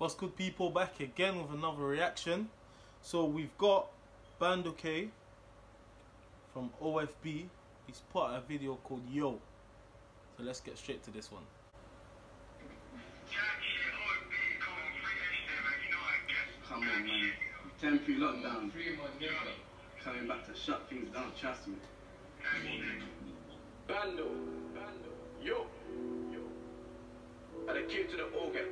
What's good, people? Back again with another reaction. So we've got Bandokay from OFB. He's put out a video called Yo. So let's get straight to this one. Come on, man. Temporary lockdown. Coming back to shut things down, trust me. Bando, Bando, yo, yo. And the kid to the organ,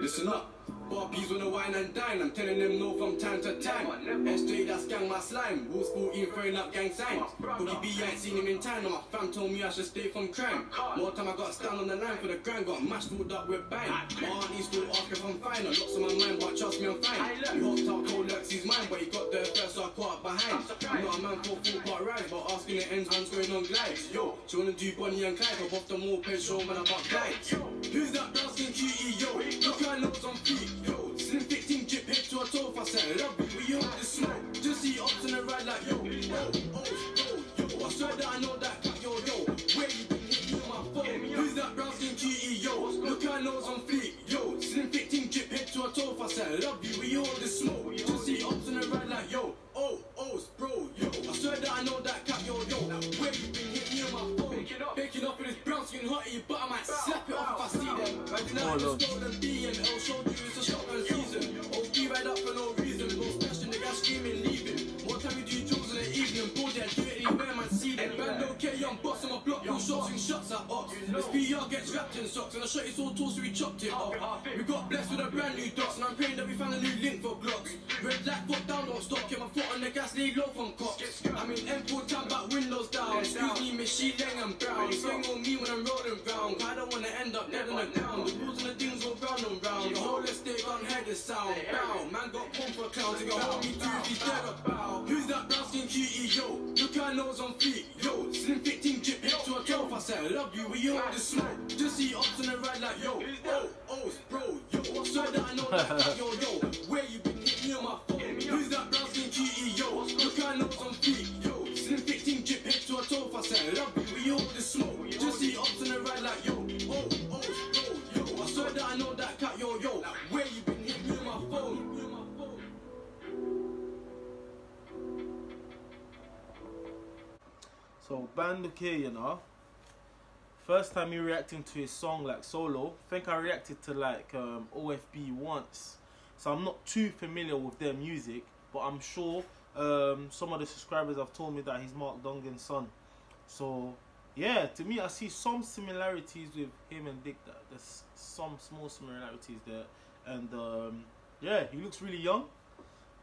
Listen up. Barbies wanna wine and dine. I'm telling them no from time to time. SJ, that's gang my slime. Wolves 14 throwing up gang signs. Boogie B, I ain't seen him in time. My fam told me I should stay from crime. More time I gotta stand on the line for the grind. Got mashed filled up with bang. My auntie still ask if I'm fine. A lot's on my mind, but trust me, I'm fine. He hopped out cold Lex, he's mine, but he got there first, so I caught up behind. I'm not a man for full part ride, but asking the ends, man's going on glides. Yo, she wanna do Bonnie and Clyde, hop off the mall, pay show, man, about glides. Who's that brown skin cutie, yo? Look her nose on feet, yo. Slim fit team drip head to a toe, I said, love it, we all the smoke. Just see ups in the ride like, yo, oh, oh, yo, yo. I swear that I know that cat, yo, yo. Where you been hitting me on my phone? Who's that brown skin cutie, yo? Look her nose on feet, yo. Slim fit team drip head to a toe, I said, love you, we all the smoke. Just see ups in the ride like, yo, oh, oh, bro, yo. I swear that I know that cat, yo, yo. Where you been hitting me on my phone? Picking up with this brown skin hottie, but I might slap no the you the block, no shots at ops. This PR gets wrapped in socks, and I shot it so tall, so we chopped it off. We got blessed with a brand new dots, and I'm praying that we found a new link for blocks. Red light, foot down, don't stop, get my foot on the gas, lay low from cops. I'm in M4 time, back windows down. Excuse me, Miss She Lang and Brown. Swing on me when I'm rolling round. I don't wanna end up dead on the ground. Head sound. Bow, man got pulled for a clown. To go hold me to be dead about. Who's that brown skin cutie, yo? Look her nose on feet, yo. Slim fit team drip head to a toe. I said, love you, we all the smoke. Just see ups on the ride like, yo. Oh, oh, bro, yo. I swear that I know that, yo, yo. So Bandokay, you know, first time me reacting to his song like solo, think I reacted to like um, OFB once, so I'm not too familiar with their music, but I'm sure um, some of the subscribers have told me that he's Mark Duggan's son. So yeah, to me I see some similarities with him and Dick. That there's some small similarities there, and um, yeah, he looks really young.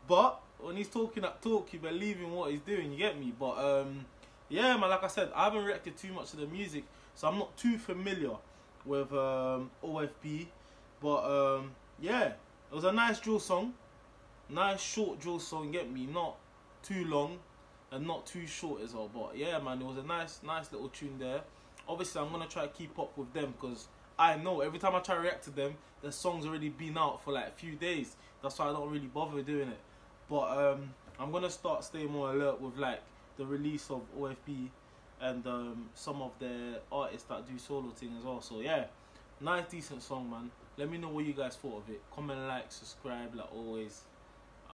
But when he's talking that talk, you believe in what he's doing. You get me? But um, yeah, man. Like I said, I haven't reacted too much to the music, so I'm not too familiar with um, OFB. But um, yeah, it was a nice drill song, nice short drill song. Get me? Not too long and not too short as well. But yeah, man, it was a nice, nice little tune there. Obviously, I'm gonna try to keep up with them because I know every time I try to react to them, the song's already been out for like a few days. That's why I don't really bother doing it. But um, I'm gonna start staying more alert with like the release of OFB and um, some of the artists that do solo thing as well. So yeah, nice decent song, man. Let me know what you guys thought of it. Comment, like, subscribe, like always.